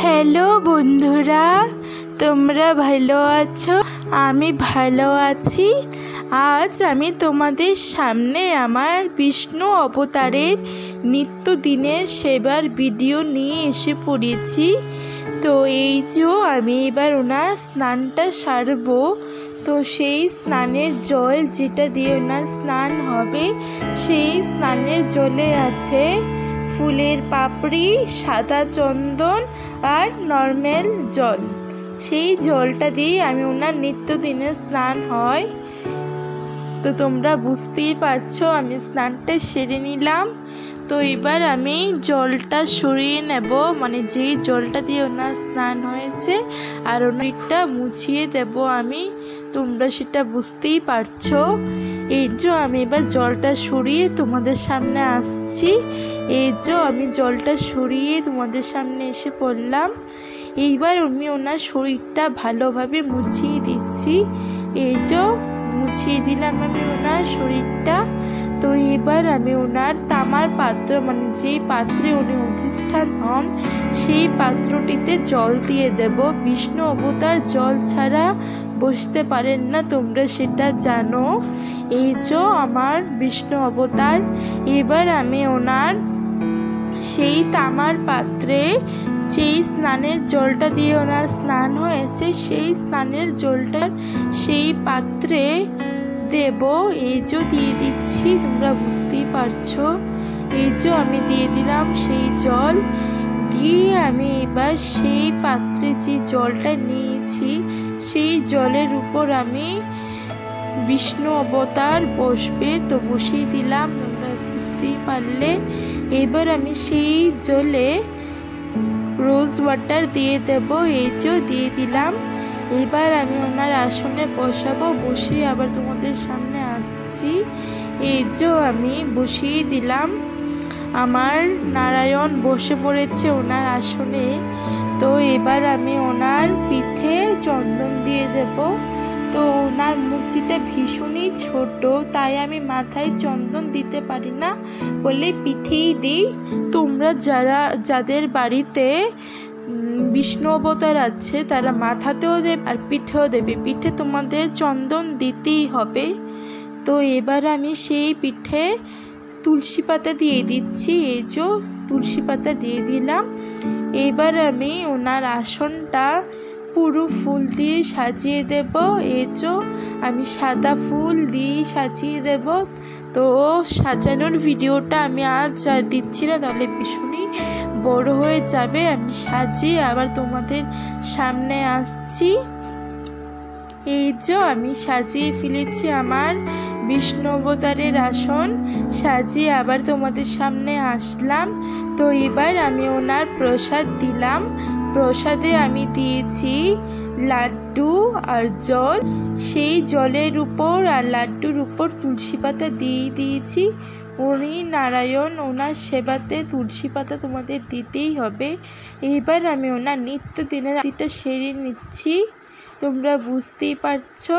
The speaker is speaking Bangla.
হ্যালো বন্ধুরা। তোমরা ভালো আছো? আমি ভালো আছি। আজ আমি তোমাদের সামনে আমার বিষ্ণু অবতারের নিত্যদিনের সেবার ভিডিও নিয়ে এসে পড়েছি। তো এই যে আমি এবার ওনার স্নানটা সারবো। তো সেই স্নানের জল যেটা দিয়ে ওনার স্নান হবে, সেই স্নানের জলে আছে ফুলের পাপড়ি, সাদা চন্দন আর নর্মাল জল। সেই জলটা দিয়ে আমি ওনার নিত্যদিনে স্নান হয়। তো তোমরা বুঝতেই পারছ, আমি স্নানটা সেরে নিলাম। তো এবার আমি জলটা সরিয়ে নেব। মানে যেই জলটা দিয়ে ওনার স্নান হয়েছে, আর ওনারটা মুছিয়ে দেব আমি। তোমরা সেটা বুঝতেই পারছ। এই যে আমি এবার জলটা সরিয়ে তোমাদের সামনে আসছি। এই যে আমি জলটা সরিয়ে তোমাদের সামনে এসে পড়লাম। এইবার আমি ওনার শরীরটা ভালোভাবে মুছিয়ে দিচ্ছি। এই যে মুছিয়ে দিলাম আমি ওনার শরীরটা। তো এবার আমি ওনার তামার পাত্র মানে যেই পাত্রে উনি অধিষ্ঠান হন, সেই পাত্রটিতে জল দিয়ে দেব। বিষ্ণু অবতার জল ছাড়া বসতে পারেন না, তোমরা সেটা জানো। এই যে আমার বিষ্ণু অবতার এবার আমি ওনার সেই তামার পাত্রে যেই স্নানের জলটা দিয়ে ওনার স্নান হয়েছে, সেই স্নানের জলটার সেই পাত্রে দেব, এই যে দিয়ে দিচ্ছি, তোমরা বুঝতেই পারছ। এই যে আমি দিয়ে দিলাম সেই জল। দিয়ে আমি এবার সেই পাত্রে যে জলটা নিয়েছি, সেই জলের উপর আমি বিষ্ণু অবতার বসবে, তো বসিয়ে দিলাম, তোমরা বুঝতেই পারলে। এবার আমি সেই জলে রোজ ওয়াটার দিয়ে দেব, এই যে দিয়ে দিলাম। এবার আমি ওনার আসনে বসাবো, বসিয়ে আবার তোমাদের সামনে আসছি। এই যে আমি বসিয়ে দিলাম। আমার নারায়ণ বসে পড়েছে ওনার আসনে। তো এবার আমি ওনার পিঠে চন্দন দিয়ে দেব। তো ওনার মূর্তিটা ভীষণই ছোট, তাই আমি মাথায় চন্দন দিতে পারি না বলে পিঠেই দিই। তোমরা যারা, যাদের বাড়িতে বিষ্ণু অবতার আছে, তারা মাথাতেও দেবে আর পিঠেও দেবে। পিঠে তোমাদের চন্দন দিতেই হবে। তো এবার আমি সেই পিঠে তুলসী পাতা দিয়ে দিচ্ছি। এই যে তুলসী পাতা দিয়ে দিলাম। এবার আমি ওনার আসনটা পুরো ফুল দিয়ে সাজিয়ে দেব। এই যে আমি সাদা ফুল দিয়ে সাজিয়ে দেব। তো সাজানোর ভিডিওটা আমি আজ দিচ্ছি না, তাহলে ভীষণই বড় হয়ে যাবে। আমি সাজিয়ে আবার তোমাদের সামনে আসছি। এই যে আমি সাজিয়ে ফেলেছি আমার বিষ্ণু অবতারের আসন। সাজিয়ে আবার তোমাদের সামনে আসলাম। তো এবার আমি ওনার প্রসাদ দিলাম। প্রসাদে আমি দিয়েছি লাড্ডু আর জল। সেই জলের উপর আর লাড্ডুর উপর তুলসী পাতা দিয়ে দিয়েছি। উনি নারায়ণ, ওনার সেবাতে তুলসী পাতা তোমাদের দিতেই হবে। এইবার আমি ওনার নিত্য দিনের দিতে সেরে নিচ্ছি। তোমরা বুঝতেই পারছ?